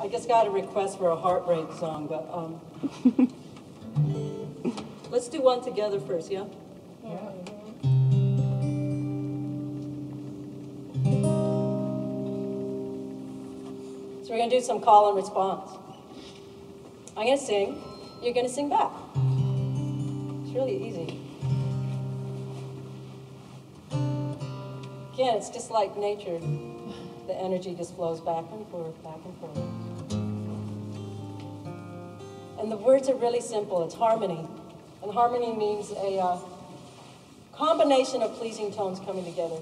I just got a request for a heartbreak song, but um, let's do one together first, yeah? So we're gonna do some call and response. I'm gonna sing, you're gonna sing back. It's really easy. Again, it's just like nature. The energy just flows back and forth, back and forth. And the words are really simple. It's harmony. And harmony means a uh, combination of pleasing tones coming together.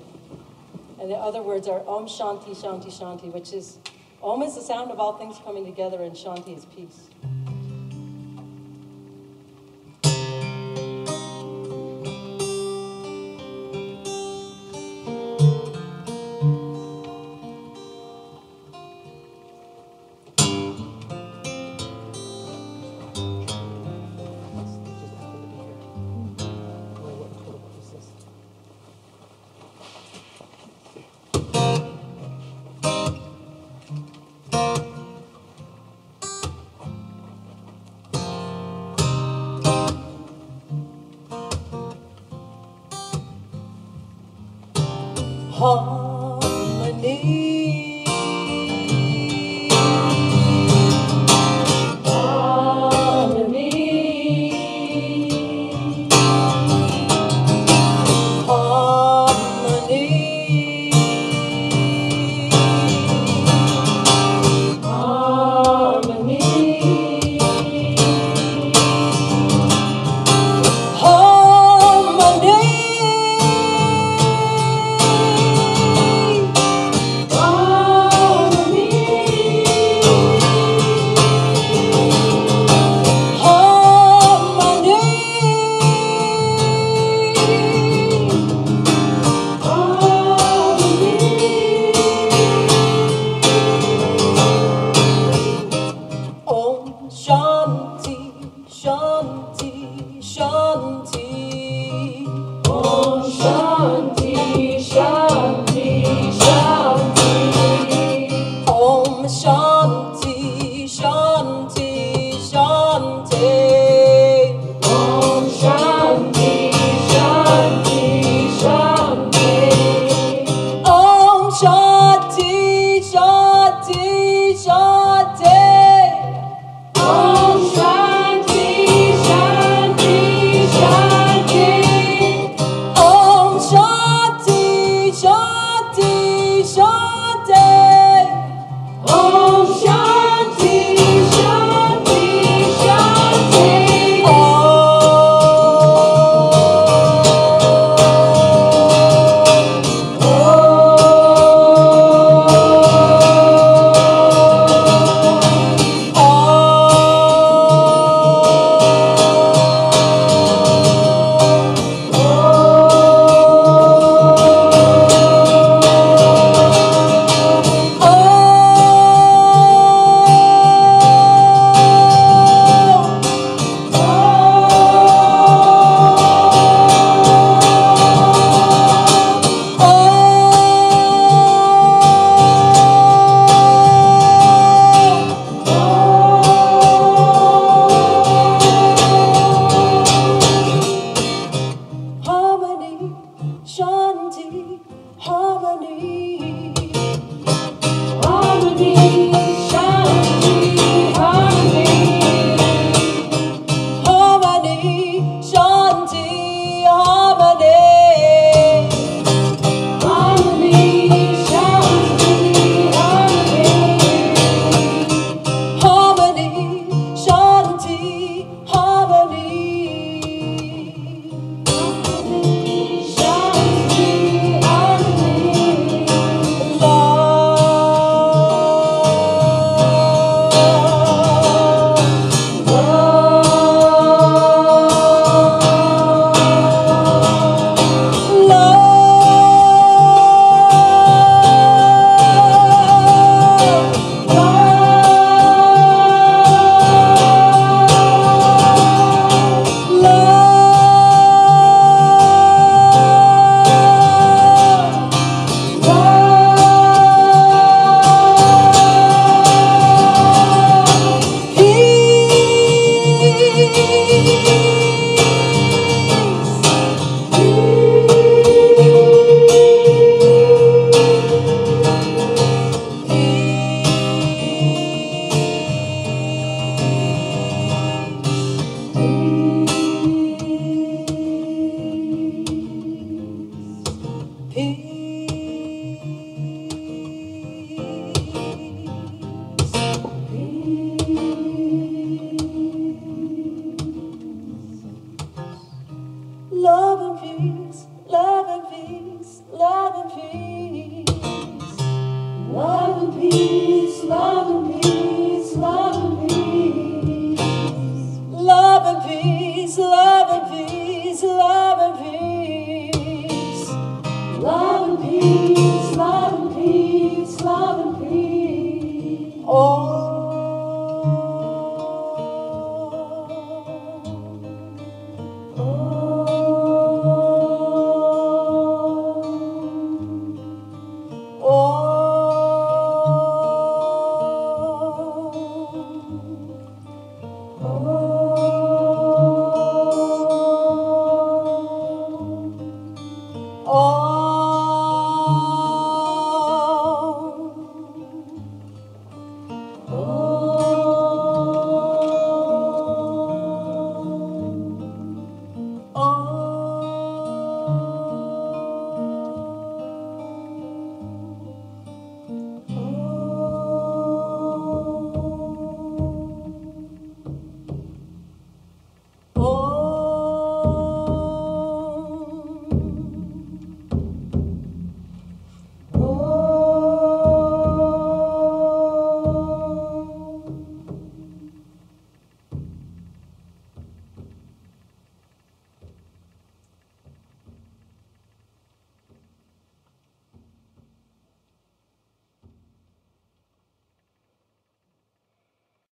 And the other words are Om Shanti, Shanti, Shanti, which is Om is the sound of all things coming together, and Shanti is peace. show. Peace, love and peace, love and peace.